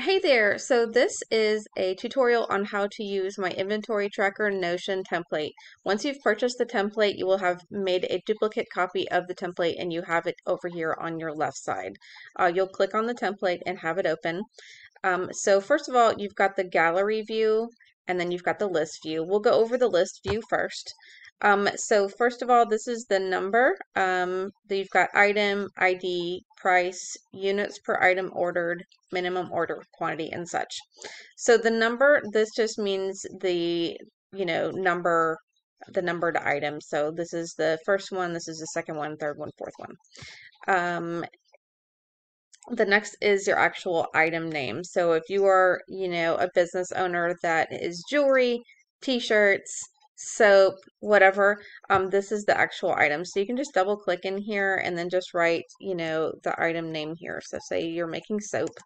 Hey there, so this is a tutorial on how to use my inventory tracker Notion template. Once you've purchased the template, you will have made a duplicate copy of the template and you have it over here on your left side. Uh, you'll click on the template and have it open. Um, so first of all, you've got the gallery view and then you've got the list view. We'll go over the list view first. Um, so first of all, this is the number. Um, you've got item, ID, price, units per item ordered, minimum order quantity, and such. So the number, this just means the, you know, number, the numbered item. So this is the first one, this is the second one, third one, fourth one. Um, the next is your actual item name. So if you are, you know, a business owner that is jewelry, t-shirts, soap, whatever, um, this is the actual item. So you can just double click in here and then just write, you know, the item name here. So say you're making soap.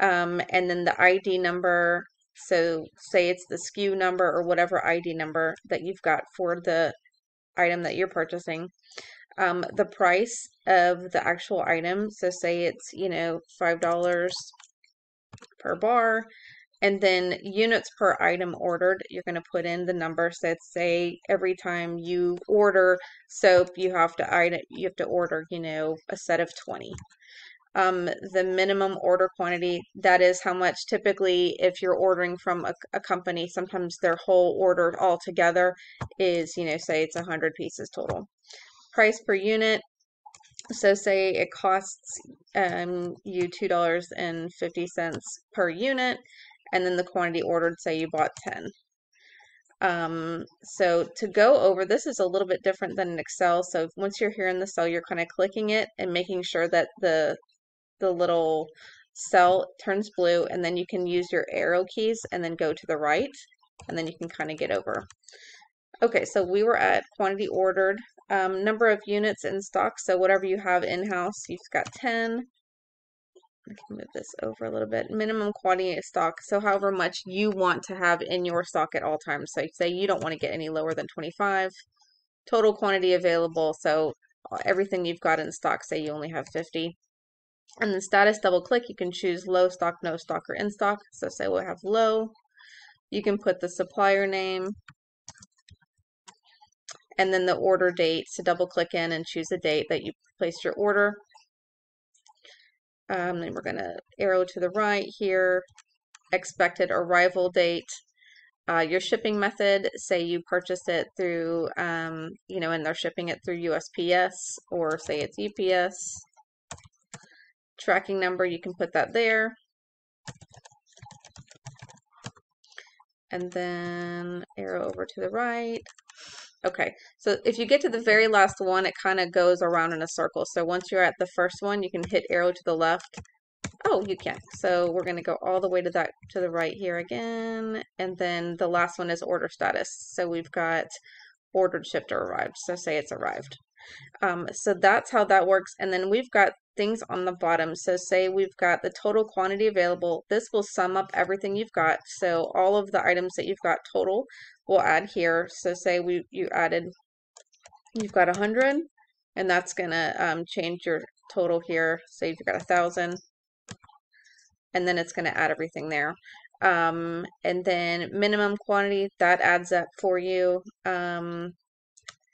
Um, and then the ID number. So say it's the SKU number or whatever ID number that you've got for the item that you're purchasing. Um, the price of the actual item. So say it's, you know, $5 per bar and then units per item ordered, you're going to put in the number. So say every time you order soap, you have to item, you have to order, you know, a set of 20. Um, the minimum order quantity, that is how much typically if you're ordering from a, a company, sometimes their whole order altogether is, you know, say it's 100 pieces total. Price per unit, so say it costs um, you $2.50 per unit and then the quantity ordered, say you bought 10. Um, so to go over, this is a little bit different than in Excel. So once you're here in the cell, you're kind of clicking it and making sure that the, the little cell turns blue and then you can use your arrow keys and then go to the right and then you can kind of get over. Okay, so we were at quantity ordered, um, number of units in stock. So whatever you have in-house, you've got 10. I can move this over a little bit. Minimum quantity of stock. So however much you want to have in your stock at all times. So say you don't want to get any lower than 25. Total quantity available. So uh, everything you've got in stock, say you only have 50. And then status, double click, you can choose low stock, no stock, or in stock. So say we'll have low. You can put the supplier name and then the order date. So double click in and choose the date that you placed your order. Um, then we're going to arrow to the right here, expected arrival date. Uh, your shipping method, say you purchased it through, um, you know, and they're shipping it through USPS or say it's UPS. Tracking number, you can put that there. And then arrow over to the right. Okay, so if you get to the very last one, it kind of goes around in a circle. So once you're at the first one, you can hit arrow to the left. Oh, you can. So we're going to go all the way to that to the right here again. And then the last one is order status. So we've got ordered, shipped, or arrived. So say it's arrived. Um, so that's how that works. And then we've got things on the bottom. So say we've got the total quantity available. This will sum up everything you've got. So all of the items that you've got total we'll add here. So say we you added, you've got a hundred, and that's gonna um, change your total here. Say you've got a thousand, and then it's gonna add everything there. Um, and then minimum quantity that adds up for you. Um,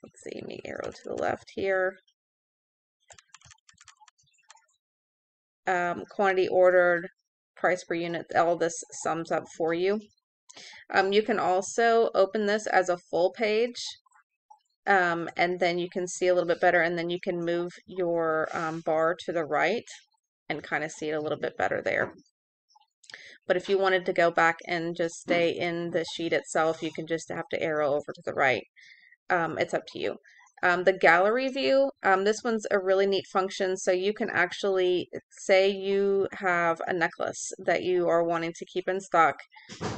let's see, me arrow to the left here. Um, quantity ordered, price per unit, all this sums up for you. Um, you can also open this as a full page um, and then you can see a little bit better and then you can move your um, bar to the right and kind of see it a little bit better there. But if you wanted to go back and just stay in the sheet itself, you can just have to arrow over to the right. Um, it's up to you. Um, the gallery view, um, this one's a really neat function. So you can actually say you have a necklace that you are wanting to keep in stock.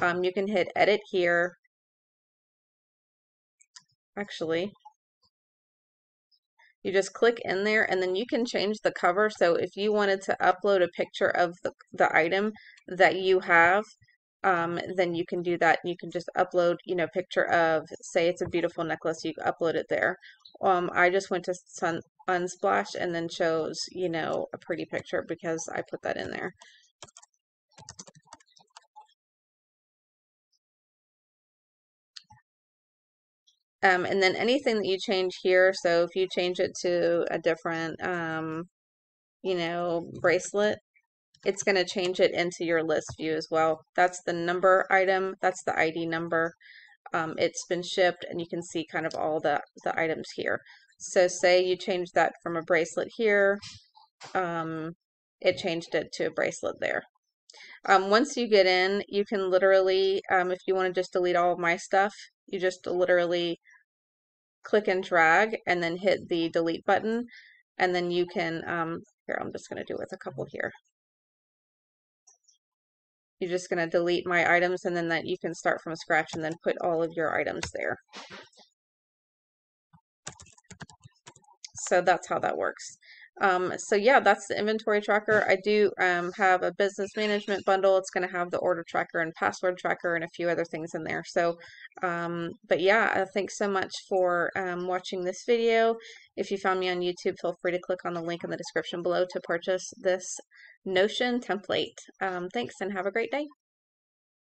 Um, you can hit edit here. Actually, you just click in there and then you can change the cover. So if you wanted to upload a picture of the, the item that you have, um, then you can do that. You can just upload, you know, picture of, say it's a beautiful necklace, you upload it there. Um, I just went to sun, Unsplash and then chose, you know, a pretty picture because I put that in there. Um, and then anything that you change here, so if you change it to a different, um, you know, bracelet, it's going to change it into your list view as well. That's the number item, that's the ID number. Um, it's been shipped and you can see kind of all the, the items here. So say you change that from a bracelet here, um, it changed it to a bracelet there. Um, once you get in, you can literally, um, if you want to just delete all of my stuff, you just literally click and drag and then hit the delete button. And then you can, um, here, I'm just going to do with a couple here. You're just going to delete my items and then that you can start from scratch and then put all of your items there. So that's how that works. Um, so yeah, that's the inventory tracker. I do um, have a business management bundle. It's going to have the order tracker and password tracker and a few other things in there. So, um, but yeah, uh, thanks so much for um, watching this video. If you found me on YouTube, feel free to click on the link in the description below to purchase this Notion template. Um, thanks and have a great day.